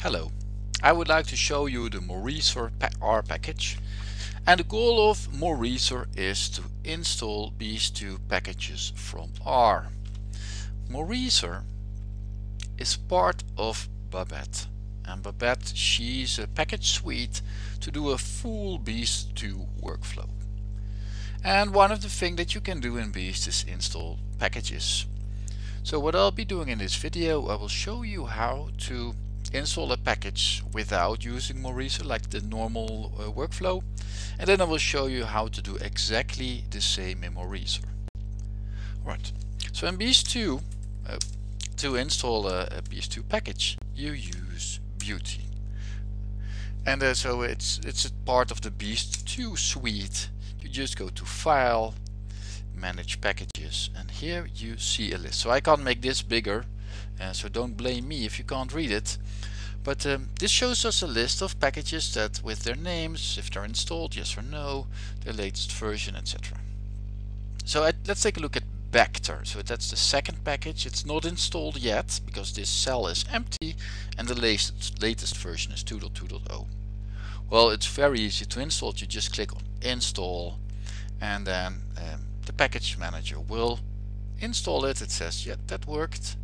Hello, I would like to show you the mauricer R package and the goal of mauricer is to install Beast 2 packages from R. mauricer is part of Babette and Babette she's a package suite to do a full Beast 2 workflow. And one of the things that you can do in Beast is install packages. So what I'll be doing in this video I will show you how to install a package without using mauricer like the normal uh, workflow. And then I will show you how to do exactly the same in mauricer. Right, so in Beast 2 uh, to install a, a Beast 2 package you use BEAUti. And uh, so it's it's a part of the Beast 2 suite. You just go to file manage packages and here you see a list. So I can't make this bigger uh, so don't blame me if you can't read it. But um, this shows us a list of packages that with their names if they're installed yes or no their latest version etc so uh, let's take a look at Bacter so that's the second package. It's not installed yet because this cell is empty and the latest, latest version is 2.2.0 well it's very easy to install. You just click on install and then um, the package manager will install it. It says yeah that worked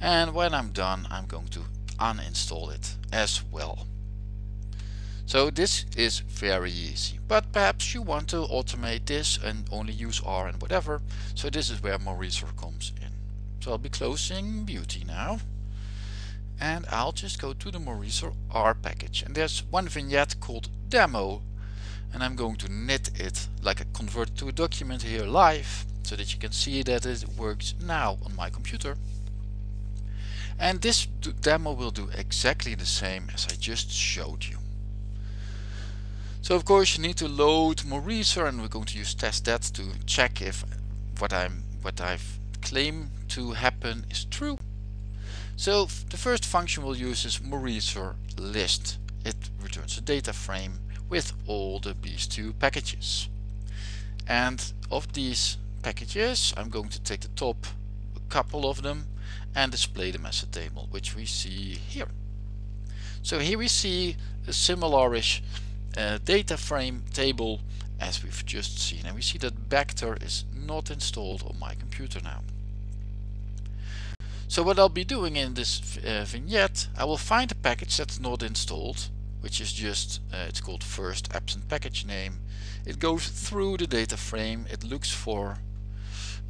and when I'm done I'm going to uninstall it as well. So this is very easy but perhaps you want to automate this and only use R and whatever. So this is where mauricer comes in. So I'll be closing BEAUti now. And I'll just go to the mauricer R package. And there's one vignette called demo. And I'm going to knit it like a convert to a document here live so that you can see that it works now on my computer and this demo will do exactly the same as I just showed you. So of course you need to load mauricer and we're going to use testthat to check if what I'm what I've claimed to happen is true. So the first function we'll use is mauricer list. It returns a data frame with all the Beast2 packages. And of these packages I'm going to take the top couple of them and display them as a table which we see here. So here we see a similarish uh, data frame table as we've just seen and we see that Bacter is not installed on my computer now. So what I'll be doing in this uh, vignette I will find a package that's not installed which is just uh, it's called first absent package name it goes through the data frame it looks for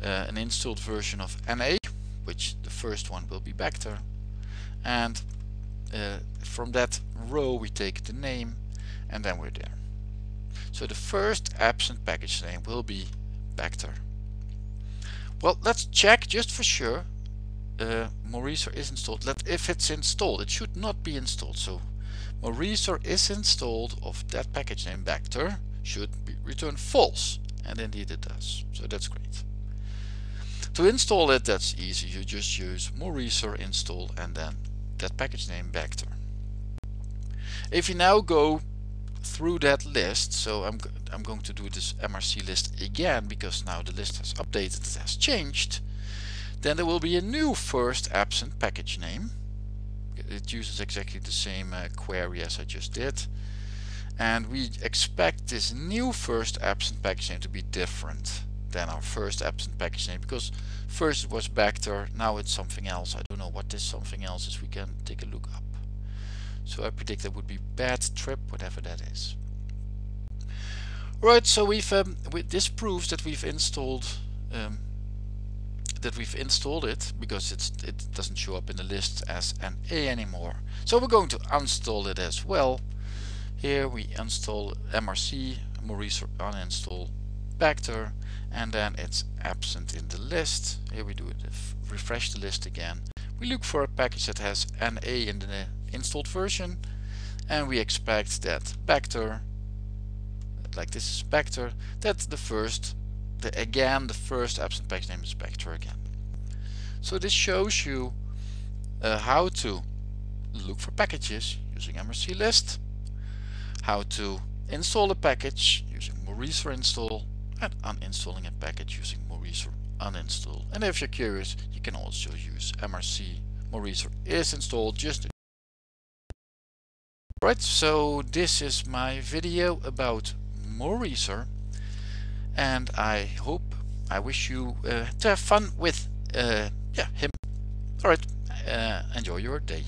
uh, an installed version of NA which the first one will be Bacter and uh, from that row we take the name and then we're there. So the first absent package name will be Bacter well let's check just for sure uh, mauricer is installed. Let if it's installed it should not be installed. So mauricer is installed of that package name Bacter should be return false and indeed it does. So that's great to install it, that's easy. You just use mauricer install and then that package name Bacter. If you now go through that list, so I'm, I'm going to do this MRC list again because now the list has updated, it has changed, then there will be a new first absent package name. It uses exactly the same uh, query as I just did. And we expect this new first absent package name to be different than our first absent package name because first it was Bacter now it's something else. I don't know what this something else is. We can take a look up. So I predict that would be bad trip whatever that is. Right so we've um, we, this proves that we've installed um, that we've installed it because it's it doesn't show up in the list as an A anymore. So we're going to uninstall it as well. Here we install MRC mauricer uninstall Bacter and then it's absent in the list. Here we do it, refresh the list again. We look for a package that has NA in the installed version and we expect that Bacter, like this is Bacter, that the first, the, again the first absent package name is Bacter again. So this shows you uh, how to look for packages using MRC list, how to install a package using mauricer install, and uninstalling a package using mauricer uninstall. And if you're curious, you can also use MRC mauricer is installed just Right, so this is my video about mauricer and I hope I wish you uh, to have fun with uh, yeah him. Alright, uh, enjoy your day.